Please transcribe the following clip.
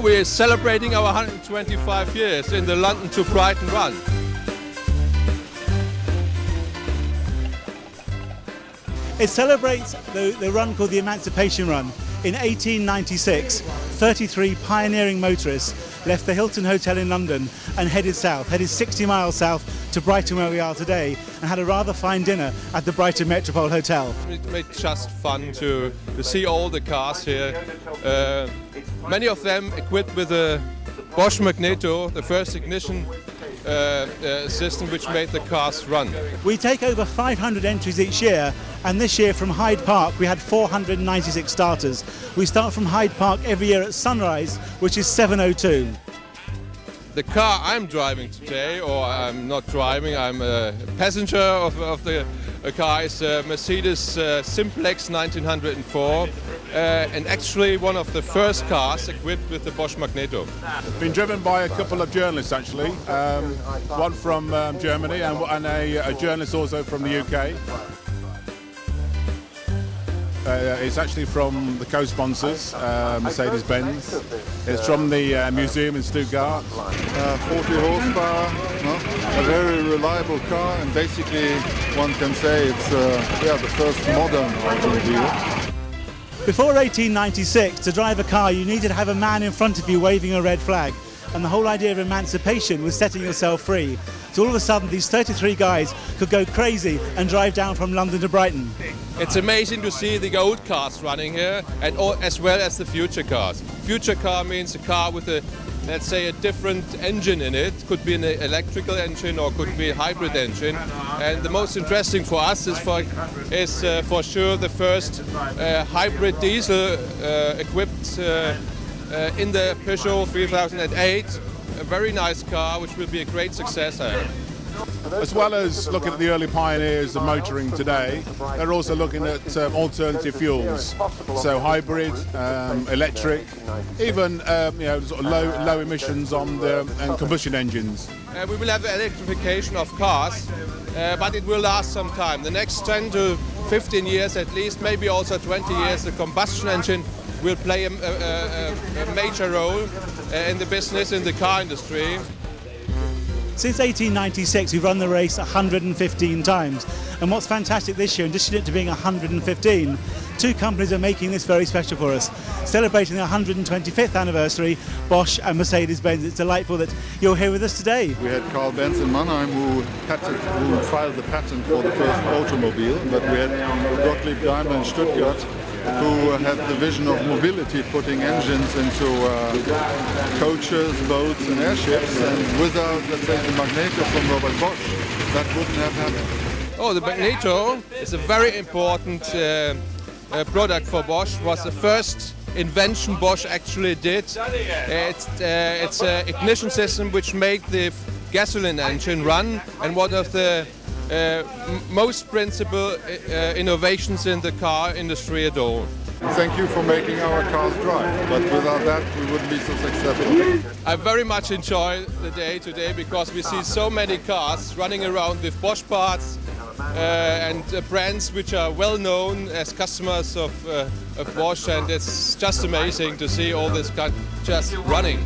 we're celebrating our 125 years in the London to Brighton run. It celebrates the, the run called the Emancipation Run. In 1896, 33 pioneering motorists left the Hilton Hotel in London and headed south, headed 60 miles south to Brighton where we are today and had a rather fine dinner at the Brighton Metropole Hotel. It It's just fun to, to see all the cars here. Uh, many of them equipped with a Bosch Magneto, the first ignition Uh, uh, system which made the cars run. We take over 500 entries each year and this year from Hyde Park we had 496 starters. We start from Hyde Park every year at sunrise which is 7.02. The car I'm driving today, or I'm not driving, I'm a passenger of, of the car, is a Mercedes uh, Simplex 1904 uh, and actually one of the first cars equipped with the Bosch Magneto. Been driven by a couple of journalists actually, um, one from um, Germany and, and a, a, journalist also from the UK. Uh, it's actually from the co-sponsors, uh, Mercedes-Benz. It's from the uh, museum in Stuttgart. Uh, 40 horsepower, no? a very reliable car, and basically one can say it's uh, yeah, the first modern automobile. Before 1896, to drive a car, you needed to have a man in front of you waving a red flag. And the whole idea of emancipation was setting yourself free. So all of a sudden, these 33 guys could go crazy and drive down from London to Brighton. It's amazing to see the old cars running here, and all, as well as the future cars. Future car means a car with a let's say a different engine in it. Could be an electrical engine or could be a hybrid engine. And the most interesting for us is for, is, uh, for sure the first uh, hybrid diesel uh, equipped uh, in the Peugeot 3008. A very nice car which will be a great success. As well as looking at the early pioneers of motoring today, they're also looking at um, alternative fuels, so hybrid, um, electric, even um, you know sort of low low emissions on the and combustion engines. Uh, we will have electrification of cars, uh, but it will last some time. The next 10 to 15 years at least, maybe also 20 years, the combustion engine will play a, a, a major role uh, in the business, in the car industry. Since 1896, we've run the race 115 times. And what's fantastic this year, in addition to being 115, two companies are making this very special for us. Celebrating the 125th anniversary, Bosch and Mercedes-Benz. It's delightful that you're here with us today. We had Carl Benz in Mannheim who, patent, who filed the patent for the first automobile, but we had Gottlieb Daimler in Stuttgart who had the vision of mobility, putting engines into uh, coaches, boats and airships. And without, let's say, the Magneto from Robert Bosch, that wouldn't have happened. Oh, the Magneto is a very important uh, uh, product for Bosch. Was the first invention Bosch actually did. It's, uh, it's an ignition system which made the gasoline engine run and one of the uh, most principal uh, innovations in the car industry at all. Thank you for making our cars drive, but without that we wouldn't be so successful. I very much enjoy the day today because we see so many cars running around with Bosch parts uh, and uh, brands which are well known as customers of, uh, of Bosch and it's just amazing to see all this just running.